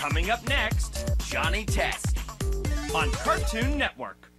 Coming up next, Johnny Test on Cartoon Network.